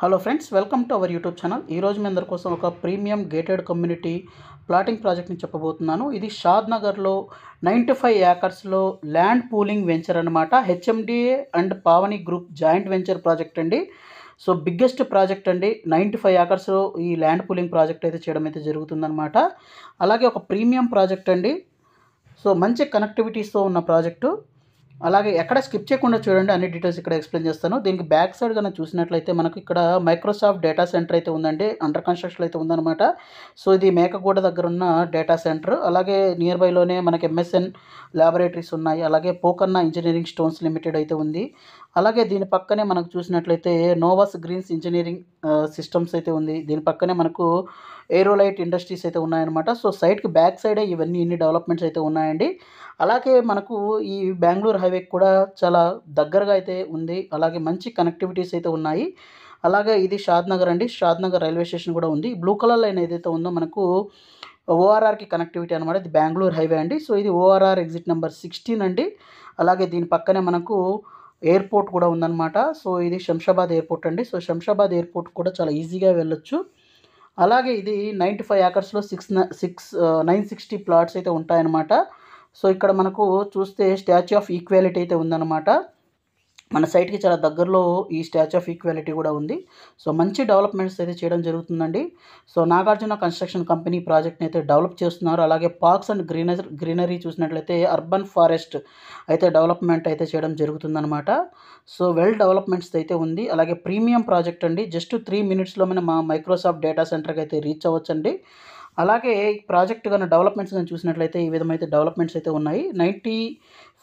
Hello friends welcome to our YouTube channel. ఈరోజు మీ అందరి కోసం ఒక ప్రీమియం గేటెడ్ కమ్యూనిటీ ప్లాటింగ్ ప్రాజెక్ట్ని చెప్పబోతున్నాను. ఇది షాద్ నగర్లో నైంటీ ఫైవ్ ఏకర్స్లో ల్యాండ్ పూలింగ్ వెంచర్ అనమాట HMDA and Pavani group joint venture project అండి. సో బిగ్గెస్ట్ ప్రాజెక్ట్ అండి. నైంటీ ఫైవ్ ఏకర్స్లో ఈ ల్యాండ్ పూలింగ్ ప్రాజెక్ట్ అయితే చేయడం అయితే జరుగుతుందనమాట అలాగే ఒక ప్రీమియం ప్రాజెక్ట్ అండి. సో మంచి కనెక్టివిటీస్తో ఉన్న ప్రాజెక్టు. అలాగే ఎక్కడ స్కిప్ చేయకుండా చూడండి అన్ని డీటెయిల్స్ ఇక్కడ ఎక్స్ప్లెయిన్ చేస్తాను. దీనికి బ్యాక్ సైడ్ కనుక చూసినట్లయితే మనకు ఇక్కడ మైక్రోసాఫ్ట్ డేటా సెంటర్ అయితే ఉందండి. అండర్ కన్స్ట్రక్షన్ అయితే ఉందన్నమాట. సో ఇది మేకగూడ దగ్గర ఉన్న డేటా సెంటర్. అలాగే నియర్ బైలోనే మనకి ఎంఎస్ఎన్ ల్యాబొరేటరీస్ ఉన్నాయి. అలాగే పోకన్న ఇంజనీరింగ్ స్టోన్స్ లిమిటెడ్ అయితే ఉంది. అలాగే దీని పక్కనే మనకు చూసినట్లయితే నోవాస్ గ్రీన్స్ ఇంజనీరింగ్ సిస్టమ్స్ అయితే ఉంది. దీని పక్కనే మనకు ఏరోలైట్ ఇండస్ట్రీస్ అయితే ఉన్నాయన్నమాట. సో సైట్కి బ్యాక్ సైడే ఇవన్నీ ఇన్ని డెవలప్మెంట్స్ అయితే ఉన్నాయండి. అలాగే మనకు ఈ బెంగళూరు హైవే కూడా చాలా దగ్గరగా అయితే ఉంది. అలాగే మంచి కనెక్టివిటీస్ అయితే ఉన్నాయి. అలాగే ఇది షాద్నగర్ అండి. షాద్నగర్ రైల్వే స్టేషన్ కూడా ఉంది. బ్లూ కలర్ లైన్ ఏదైతే ఉందో మనకు ఓఆర్ఆర్కి కనెక్టివిటీ అనమాట ఇది బెంగళూరు హైవే అండి. సో ఇది ఓఆర్ఆర్ ఎగ్జిట్ నెంబర్ సిక్స్టీన్ అండి. అలాగే దీని పక్కనే మనకు ఎయిర్పోర్ట్ కూడా ఉందన్నమాట. సో ఇది శంషాబాద్ ఎయిర్పోర్ట్ అండి. సో శంషాబాద్ ఎయిర్పోర్ట్ కూడా చాలా ఈజీగా వెళ్ళొచ్చు. అలాగే ఇది ninety five ఏకర్స్లో six six nine sixty plots అయితే ఉంటాయన్నమాట. సో ఇక్కడ మనకు చూస్తే స్టాచ్యూ ఆఫ్ ఈక్వాలిటీ అయితే ఉందన్నమాట. మన సైట్కి చాలా దగ్గరలో ఈ స్టాచ్యూ ఆఫ్ ఈక్వాలిటీ కూడా ఉంది. సో మంచి డెవలప్మెంట్స్ అయితే చేయడం జరుగుతుందండి. సో నాగార్జున కన్స్ట్రక్షన్ కంపెనీ ప్రాజెక్ట్ని అయితే డెవలప్ చేస్తున్నారు. అలాగే పార్క్స్ అండ్ గ్రీనరీ గ్రీనరీ చూసినట్లయితే అర్బన్ ఫారెస్ట్ అయితే డెవలప్మెంట్ అయితే చేయడం జరుగుతుందనమాట సో వెల్ డెవలప్మెంట్స్ అయితే ఉంది. అలాగే ప్రీమియం ప్రాజెక్ట్ అండి. జస్ట్ త్రీ మినిట్స్లో మన మా మైక్రోసాఫ్ట్ డేటా సెంటర్కి అయితే రీచ్ అవ్వచ్చండి. అలాగే ఈ ప్రాజెక్ట్ కానీ డెవలప్మెంట్స్ కానీ చూసినట్లయితే ఈ విధమైతే డెవలప్మెంట్స్ అయితే ఉన్నాయి. నైంటీ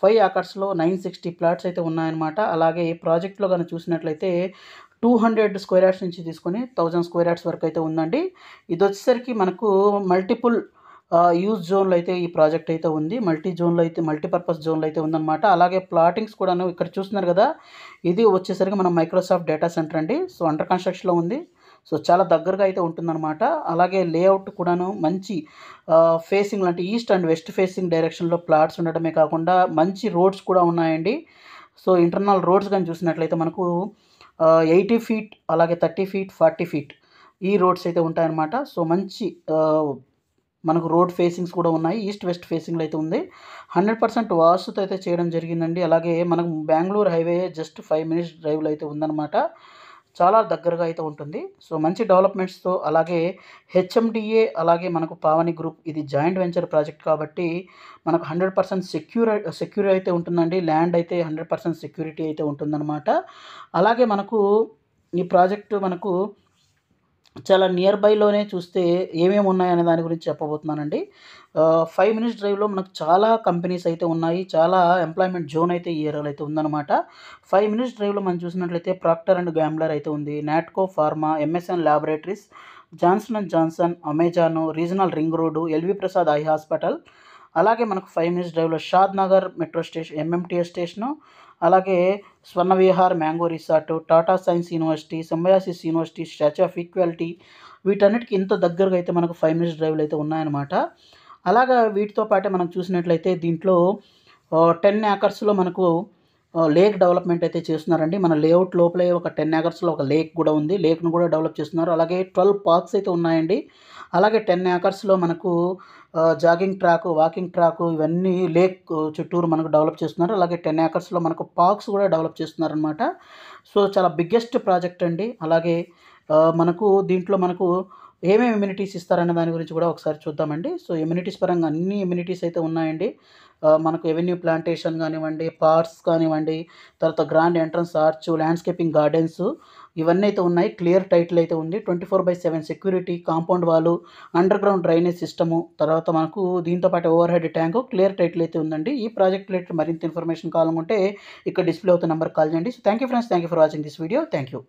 ఫైవ్ ఏకర్స్లో నైన్ సిక్స్టీ ప్లాట్స్ అయితే ఉన్నాయన్నమాట. అలాగే ఈ ప్రాజెక్ట్లో కానీ చూసినట్లయితే టూ హండ్రెడ్ స్క్వేర్ యార్డ్స్ నుంచి తీసుకొని థౌజండ్ స్క్వేర్ యార్డ్స్ వరకు అయితే ఉందండి. ఇది వచ్చేసరికి మనకు మల్టిపుల్ యూజ్ జోన్లో అయితే ఈ ప్రాజెక్ట్ అయితే ఉంది. మల్టీ జోన్లో అయితే మల్టీపర్పస్ జోన్లో అయితే ఉందన్నమాట. అలాగే ప్లాటింగ్స్ కూడాను ఇక్కడ చూస్తున్నారు కదా. ఇది వచ్చేసరికి మన మైక్రోసాఫ్ట్ డేటా సెంటర్ అండి. సో అండర్ కన్స్ట్రక్షన్లో ఉంది. సో చాలా దగ్గరగా అయితే ఉంటుందన్నమాట. అలాగే లేఅవుట్ కూడాను మంచి ఫేసింగ్ అంటే ఈస్ట్ అండ్ వెస్ట్ ఫేసింగ్ డైరెక్షన్లో ప్లాట్స్ ఉండటమే కాకుండా మంచి రోడ్స్ కూడా ఉన్నాయండి. సో ఇంటర్నల్ రోడ్స్ కానీ చూసినట్లయితే మనకు ఎయిటీ ఫీట్ అలాగే థర్టీ ఫీట్ ఫార్టీ ఫీట్ ఈ రోడ్స్ అయితే ఉంటాయన్నమాట. సో మంచి మనకు రోడ్ ఫేసింగ్స్ కూడా ఉన్నాయి. ఈస్ట్ వెస్ట్ ఫేసింగ్లో అయితే ఉంది. హండ్రెడ్ పర్సెంట్ వాస్తుతో అయితే చేయడం జరిగిందండి. అలాగే మనకు Bengaluru highway just five minutes డ్రైవ్లో అయితే ఉందన్నమాట. చాలా దగ్గరగా అయితే ఉంటుంది. సో మంచి డెవలప్మెంట్స్తో అలాగే హెచ్ఎండిఏ అలాగే మనకు పావని గ్రూప్ ఇది జాయింట్ వెంచర్ ప్రాజెక్ట్ కాబట్టి మనకు హండ్రెడ్ పర్సెంట్ సెక్యూర్ సెక్యూర్ అయితే ఉంటుందండి. ల్యాండ్ అయితే హండ్రెడ్ పర్సెంట్ సెక్యూరిటీ అయితే ఉంటుందన్నమాట. అలాగే మనకు ఈ ప్రాజెక్టు మనకు చాలా నియర్ బైలోనే చూస్తే ఏమేమి ఉన్నాయనే దాని గురించి చెప్పబోతున్నానండి. ఫైవ్ మినిట్స్ డ్రైవ్లో మనకు చాలా కంపెనీస్ అయితే ఉన్నాయి. చాలా ఎంప్లాయ్మెంట్ జోన్ అయితే ఈ ఏరియాలో అయితే ఉందన్నమాట. ఫైవ్ మినిట్స్ డ్రైవ్లో మనం చూసినట్లయితే ప్రాక్టర్ అండ్ గ్యాంబ్లర్ అయితే ఉంది. Natco pharma MSN laboratories Johnson and Johnson Amazon regional ring road LV Prasad eye hospital అలాగే మనకు ఫైవ్ మినిట్స్ డ్రైవ్లో Shadnagar metro station MMTS station అలాగే Swarnavihar mango resort Tata science university Symbiosis university statue of equality వీటన్నిటికి ఇంత దగ్గరగా అయితే మనకు five minutes డ్రైవ్లు అయితే ఉన్నాయన్నమాట. అలాగా వీటితో పాటే మనం చూసినట్లయితే దీంట్లో టెన్ ఏకర్స్లో మనకు లేక్ డెవలప్మెంట్ అయితే చేస్తున్నారండి. మన లేఅవుట్ లోపలే ఒక టెన్ ఏకర్స్లో ఒక లేక్ కూడా ఉంది. లేక్ను కూడా డెవలప్ చేస్తున్నారు. అలాగే ట్వెల్వ్ పార్క్స్ అయితే ఉన్నాయండి. అలాగే టెన్ ఏకర్స్లో మనకు జాగింగ్ ట్రాక్ వాకింగ్ ట్రాక్ ఇవన్నీ లేక్ చుట్టూరు మనకు డెవలప్ చేస్తున్నారు. అలాగే టెన్ ఏకర్స్లో మనకు పార్క్స్ కూడా డెవలప్ చేస్తున్నారనమాట సో చాలా బిగ్గెస్ట్ ప్రాజెక్ట్ అండి. అలాగే మనకు దీంట్లో మనకు ఏమేమి ఇమ్యూనిటీస్ ఇస్తారనే దాని గురించి కూడా ఒకసారి చూద్దామండి. సో ఇమ్యూనిటీస్ పరంగా అన్ని ఇమ్యూనిటీస్ అయితే ఉన్నాయండి. మనకు ఎవెన్యూ ప్లాంటేషన్ కానివ్వండి పార్క్స్ కానివ్వండి తర్వాత grand entrance arch landscaping gardens ఇవన్నీ అయితే ఉన్నాయి. క్లియర్ టైటిల్ అయితే ఉంది. Twenty four by seven security compound wall underground drainage system తర్వాత మనకు దీంతో పాటు overhead tank clear title అయితే ఉందండి. ఈ ప్రాజెక్ట్ రిలేటెడ్ మరింత ఇన్ఫర్మేషన్ కావాలనుకుంటే ఇక్కడ డిస్ప్లే అవుతున్న నెంబర్ కాల్ చేయండి. So thank you friends thank you for watching this video thank you